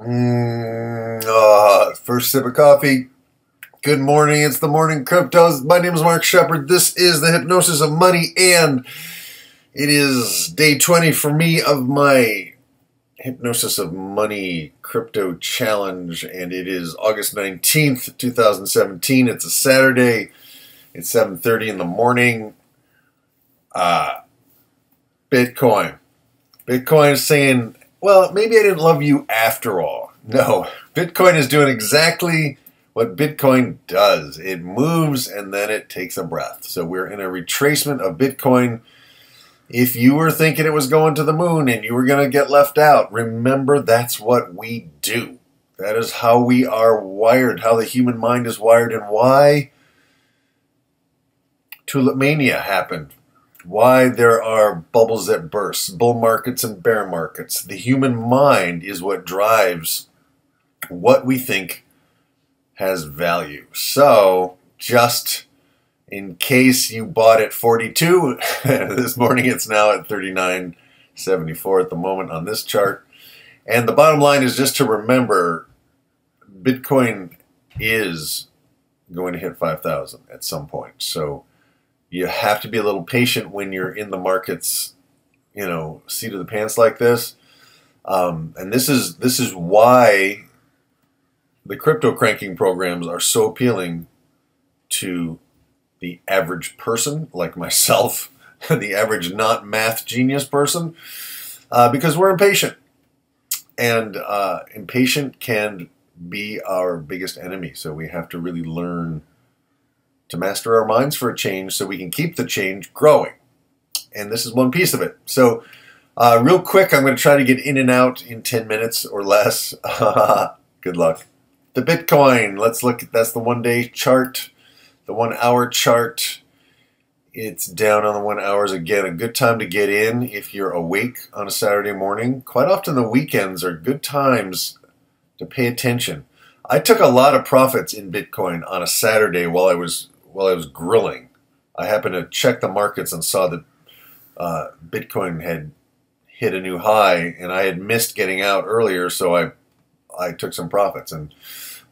Mm, uh, first sip of coffee. Good morning. It's the morning cryptos. My name is Mark Shepard. This is the hypnosis of money, and it is day 20 for me of my hypnosis of money crypto challenge, and it is August 19th, 2017. It's a Saturday. It's 7:30 in the morning. Uh, Bitcoin. Bitcoin is saying well, maybe I didn't love you after all. No, Bitcoin is doing exactly what Bitcoin does it moves and then it takes a breath. So we're in a retracement of Bitcoin. If you were thinking it was going to the moon and you were going to get left out, remember that's what we do. That is how we are wired, how the human mind is wired, and why tulipmania happened why there are bubbles that burst, bull markets and bear markets. The human mind is what drives what we think has value. So, just in case you bought at 42, this morning it's now at 39.74 at the moment on this chart. And the bottom line is just to remember Bitcoin is going to hit 5,000 at some point. So, you have to be a little patient when you're in the markets, you know, seat of the pants like this. Um, and this is this is why the crypto cranking programs are so appealing to the average person like myself, the average not math genius person, uh, because we're impatient, and uh, impatient can be our biggest enemy. So we have to really learn to master our minds for a change so we can keep the change growing. And this is one piece of it. So, uh, real quick, I'm going to try to get in and out in 10 minutes or less. Good luck. The Bitcoin, let's look at that's the one day chart, the one hour chart. It's down on the one hours again. A good time to get in if you're awake on a Saturday morning. Quite often, the weekends are good times to pay attention. I took a lot of profits in Bitcoin on a Saturday while I was while I was grilling, I happened to check the markets and saw that uh, Bitcoin had hit a new high, and I had missed getting out earlier, so I I took some profits, and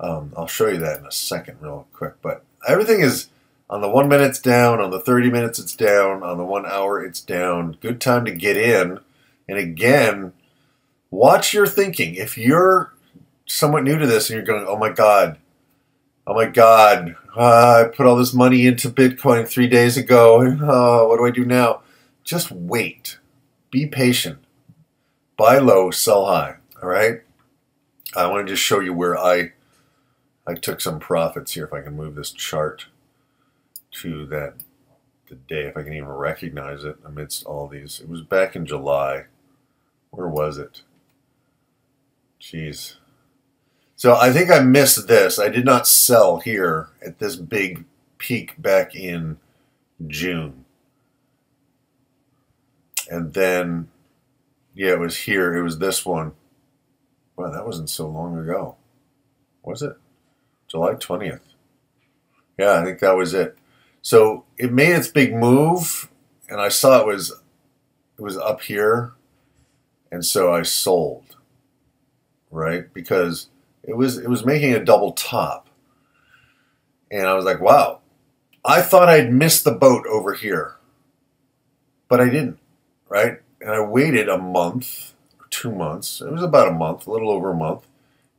um, I'll show you that in a second, real quick. But everything is on the one minute it's down, on the thirty minutes it's down, on the one hour it's down. Good time to get in, and again, watch your thinking. If you're somewhat new to this and you're going, "Oh my God, oh my God, uh, I put all this money into Bitcoin three days ago. Uh, what do I do now? Just wait. Be patient. Buy low, sell high. All right. I want to just show you where I I took some profits here. If I can move this chart to that the day, if I can even recognize it amidst all these. It was back in July. Where was it? Jeez. So I think I missed this. I did not sell here at this big peak back in June. And then, yeah, it was here. It was this one. Wow, that wasn't so long ago. Was it? July 20th. Yeah, I think that was it. So it made its big move, and I saw it was it was up here, and so I sold. Right? Because it was it was making a double top. And I was like, wow. I thought I'd missed the boat over here. But I didn't, right? And I waited a month, two months. It was about a month, a little over a month.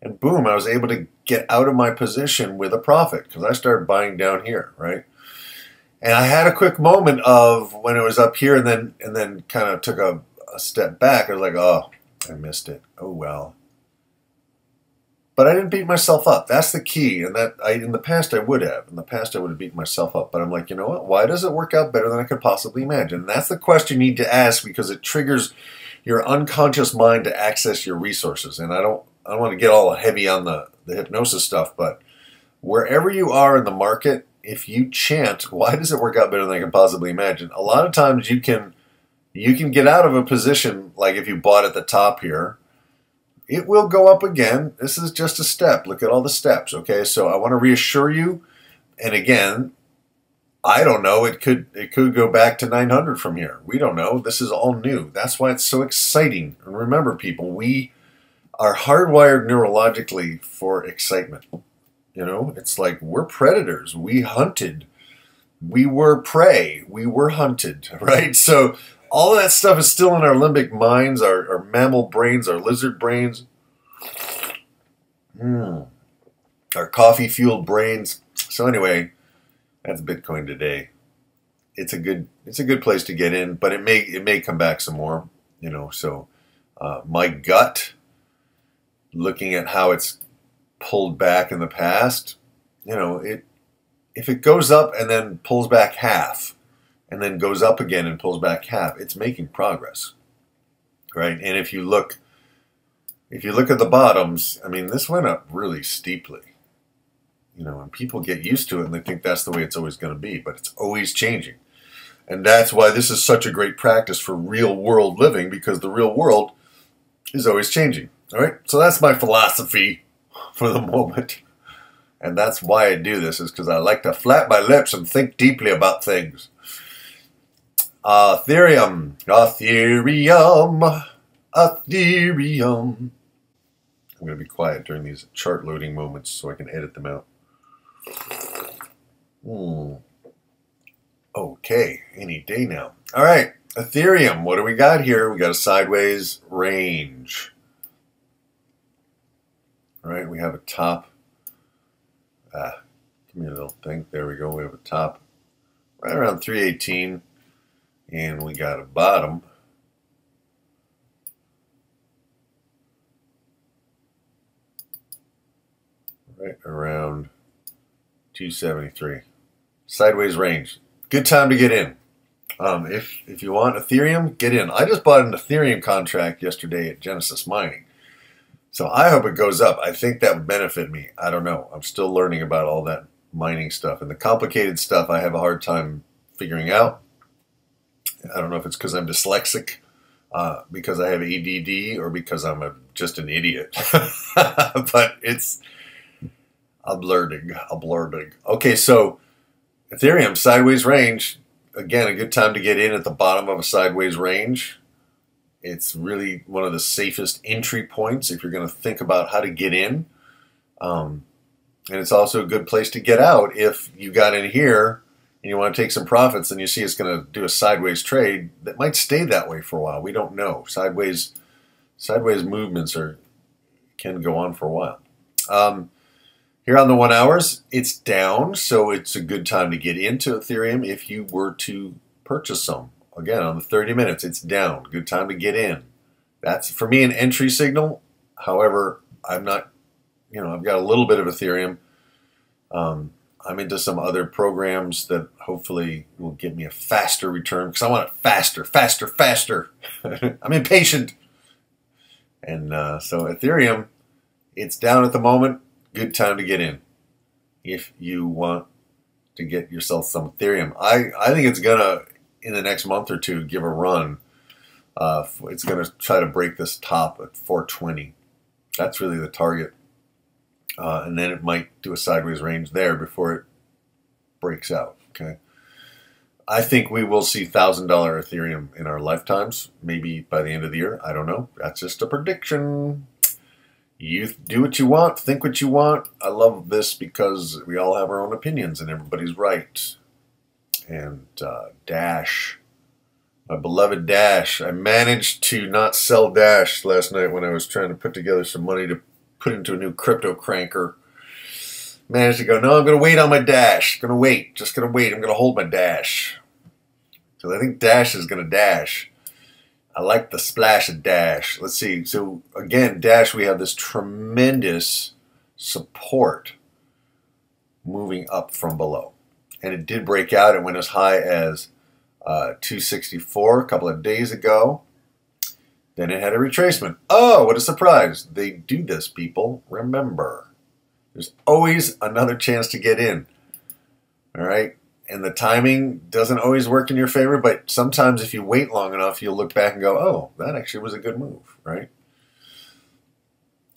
And boom, I was able to get out of my position with a profit because I started buying down here, right? And I had a quick moment of when it was up here and then and then kind of took a, a step back. I was like, oh, I missed it. Oh well. But I didn't beat myself up. That's the key. And that I in the past I would have. In the past I would have beaten myself up. But I'm like, you know what? Why does it work out better than I could possibly imagine? And that's the question you need to ask because it triggers your unconscious mind to access your resources. And I don't I don't want to get all heavy on the, the hypnosis stuff, but wherever you are in the market, if you chant, why does it work out better than I can possibly imagine? A lot of times you can you can get out of a position like if you bought at the top here. It will go up again. This is just a step. Look at all the steps, okay? So I want to reassure you and again, I don't know. It could it could go back to 900 from here. We don't know. This is all new. That's why it's so exciting. And remember, people, we are hardwired neurologically for excitement. You know, it's like we're predators. We hunted. We were prey. We were hunted, right? So all that stuff is still in our limbic minds, our, our mammal brains, our lizard brains, mm. our coffee fueled brains. So anyway, that's Bitcoin today. It's a good it's a good place to get in, but it may it may come back some more. You know, so uh, my gut, looking at how it's pulled back in the past, you know, it if it goes up and then pulls back half, and then goes up again and pulls back half, it's making progress, right? And if you look, if you look at the bottoms, I mean, this went up really steeply you know, and people get used to it and they think that's the way it's always going to be, but it's always changing. And that's why this is such a great practice for real world living because the real world is always changing. All right? So that's my philosophy for the moment. And that's why I do this is because I like to flap my lips and think deeply about things. Ethereum, Ethereum, Ethereum. I'm going to be quiet during these chart loading moments so I can edit them out. Hmm. Okay, any day now. All right, Ethereum. What do we got here? We got a sideways range. All right, we have a top. Ah, give me a little thing. There we go. We have a top right around 318, and we got a bottom. Right around 273. Sideways range. Good time to get in. Um, if if you want Ethereum, get in. I just bought an Ethereum contract yesterday at Genesis Mining. So I hope it goes up. I think that would benefit me. I don't know. I'm still learning about all that mining stuff and the complicated stuff I have a hard time figuring out. I don't know if it's because I'm dyslexic, uh, because I have ADD, or because I'm a, just an idiot. but it's I'm learning. I'm learning. Okay, so Ethereum sideways range. Again, a good time to get in at the bottom of a sideways range. It's really one of the safest entry points if you're going to think about how to get in. Um, and it's also a good place to get out if you got in here and you want to take some profits and you see it's going to do a sideways trade that might stay that way for a while. We don't know. Sideways sideways movements are can go on for a while. Um, here on the one hours, it's down, so it's a good time to get into Ethereum if you were to purchase some. Again, on the 30 minutes, it's down. Good time to get in. That's for me an entry signal. However, I'm not, you know, I've got a little bit of Ethereum. Um, I'm into some other programs that hopefully will give me a faster return because I want it faster, faster, faster. I'm impatient. And uh, so Ethereum, it's down at the moment good time to get in if you want to get yourself some Ethereum. I, I think it's going to, in the next month or two, give a run. Uh, it's going to try to break this top at 420. That's really the target. Uh, and then it might do a sideways range there before it breaks out. Okay. I think we will see $1,000 Ethereum in our lifetimes, maybe by the end of the year. I don't know. That's just a prediction you do what you want, think what you want. I love this because we all have our own opinions and everybody's right. And uh, Dash, my beloved Dash, I managed to not sell Dash last night when I was trying to put together some money to put into a new crypto cranker. Managed to go, no, I'm going to wait on my Dash. Going to wait, just going to wait. I'm going to hold my Dash. So I think Dash is going to dash. I like the splash of Dash. Let's see. So again, Dash, we have this tremendous support moving up from below. And it did break out. It went as high as uh, 264 a couple of days ago. Then it had a retracement. Oh, what a surprise. They do this, people. Remember, there's always another chance to get in. All right. And the timing doesn't always work in your favor, but sometimes if you wait long enough, you'll look back and go, oh, that actually was a good move, right?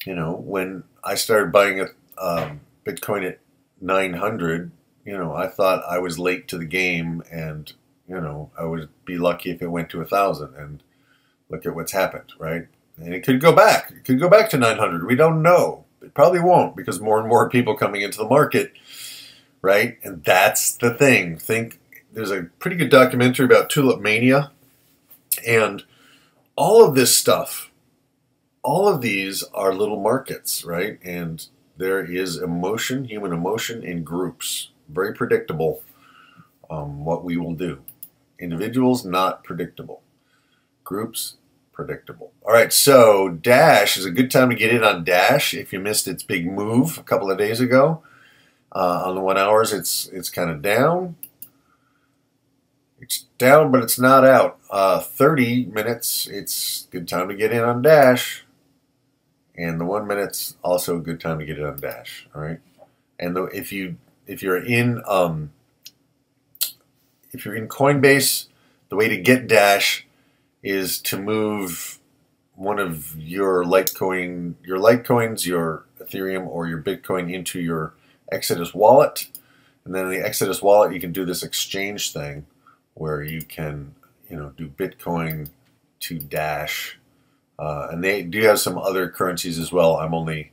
You know, when I started buying a um, Bitcoin at 900, you know, I thought I was late to the game and, you know, I would be lucky if it went to a thousand. And look at what's happened, right? And it could go back. It could go back to 900. We don't know. It probably won't because more and more people coming into the market, right? And that's the thing. Think there's a pretty good documentary about tulip mania and all of this stuff. All of these are little markets, right? And there is emotion, human emotion in groups. Very predictable um, what we will do. Individuals, not predictable. Groups, predictable. All right, so Dash is a good time to get in on Dash if you missed its big move a couple of days ago. Uh, on the one hours, it's it's kind of down. It's down, but it's not out. Uh, 30 minutes, it's good time to get in on Dash. And the one minute's also a good time to get it on Dash. All right, and the, if you if you're in um, if you're in Coinbase, the way to get Dash is to move one of your Litecoin, your Litecoins, your Ethereum, or your Bitcoin into your Exodus wallet. And then in the Exodus wallet, you can do this exchange thing where you can, you know, do Bitcoin to Dash. Uh, and they do have some other currencies as well. I'm only,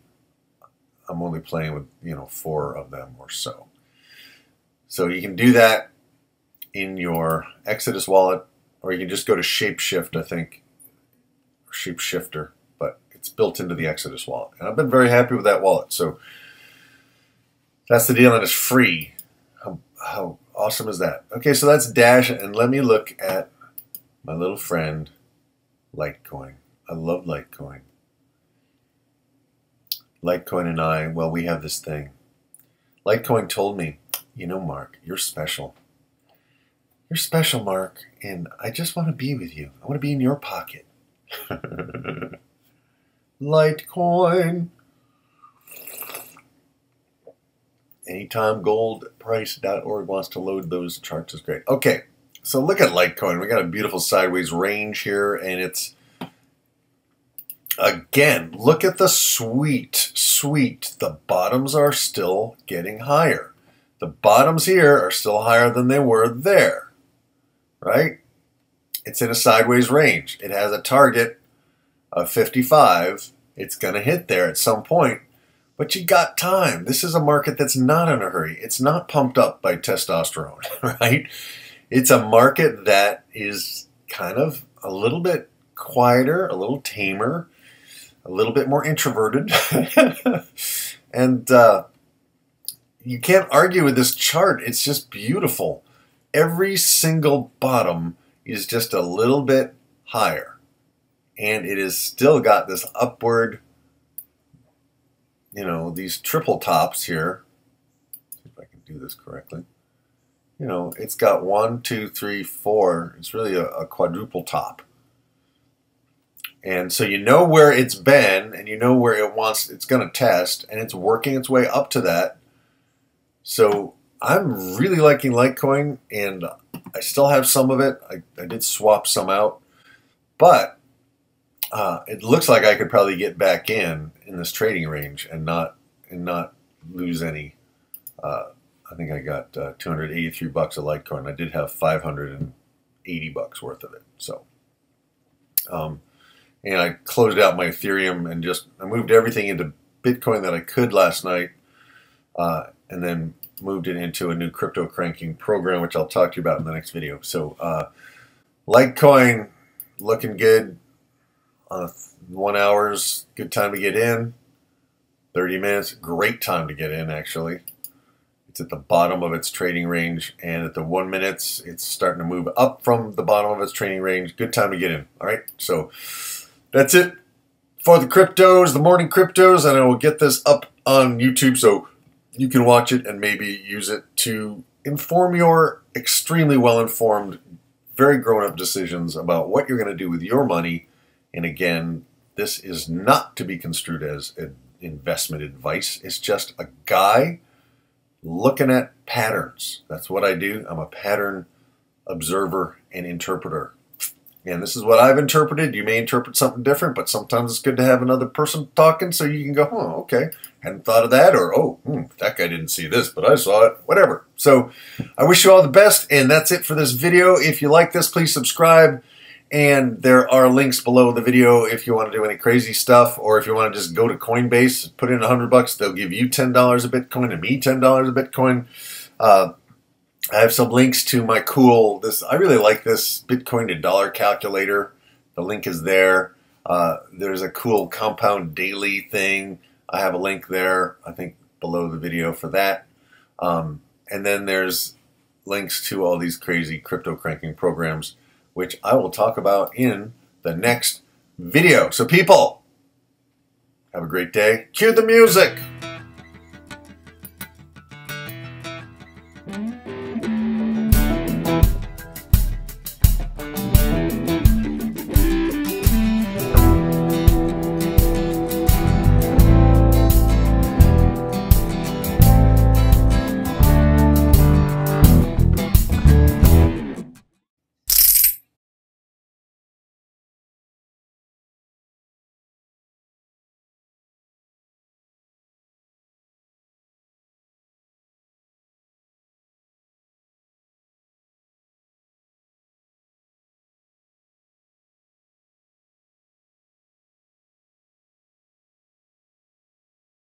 I'm only playing with, you know, four of them or so. So you can do that in your Exodus wallet or you can just go to Shapeshift, I think, or Shapeshifter, but it's built into the Exodus wallet. And I've been very happy with that wallet. So that's the deal, and it's free. How, how awesome is that? Okay, so that's Dash, and let me look at my little friend, Litecoin. I love Litecoin. Litecoin and I, well, we have this thing. Litecoin told me, you know, Mark, you're special. You're special, Mark, and I just want to be with you. I want to be in your pocket. Litecoin. Anytime goldprice.org wants to load those charts is great. Okay, so look at Litecoin. We got a beautiful sideways range here, and it's again, look at the sweet, sweet. The bottoms are still getting higher. The bottoms here are still higher than they were there right? It's in a sideways range. It has a target of 55. It's going to hit there at some point, but you got time. This is a market that's not in a hurry. It's not pumped up by testosterone, right? It's a market that is kind of a little bit quieter, a little tamer, a little bit more introverted. and uh, you can't argue with this chart. It's just beautiful every single bottom is just a little bit higher. And it has still got this upward, you know, these triple tops here. See if I can do this correctly. You know, it's got one, two, three, four. It's really a, a quadruple top. And so you know where it's been and you know where it wants it's going to test and it's working its way up to that. So I'm really liking Litecoin, and I still have some of it. I, I did swap some out, but uh, it looks like I could probably get back in in this trading range and not and not lose any. Uh, I think I got uh, 283 bucks of Litecoin. I did have 580 bucks worth of it. So, um, and I closed out my Ethereum and just I moved everything into Bitcoin that I could last night, uh, and then moved it into a new crypto cranking program, which I'll talk to you about in the next video. So, uh, Litecoin looking good on one hours, good time to get in. 30 minutes, great time to get in actually. It's at the bottom of its trading range, and at the one minutes, it's starting to move up from the bottom of its trading range. Good time to get in. All right, so that's it for the cryptos, the morning cryptos, and I will get this up on YouTube. So you can watch it and maybe use it to inform your extremely well informed, very grown up decisions about what you're going to do with your money. And again, this is not to be construed as investment advice. It's just a guy looking at patterns. That's what I do. I'm a pattern observer and interpreter. And this is what I've interpreted. You may interpret something different, but sometimes it's good to have another person talking so you can go, oh, okay, hadn't thought of that, or oh, hmm, that guy didn't see this, but I saw it, whatever. So I wish you all the best, and that's it for this video. If you like this, please subscribe. And there are links below the video if you want to do any crazy stuff, or if you want to just go to Coinbase, put in a hundred bucks, they'll give you ten dollars a Bitcoin and me ten dollars a Bitcoin. Uh, I have some links to my cool this. I really like this Bitcoin to dollar calculator. The link is there. Uh, there's a cool compound daily thing. I have a link there. I think below the video for that. Um, and then there's links to all these crazy crypto cranking programs, which I will talk about in the next video. So people, have a great day. Cue the music.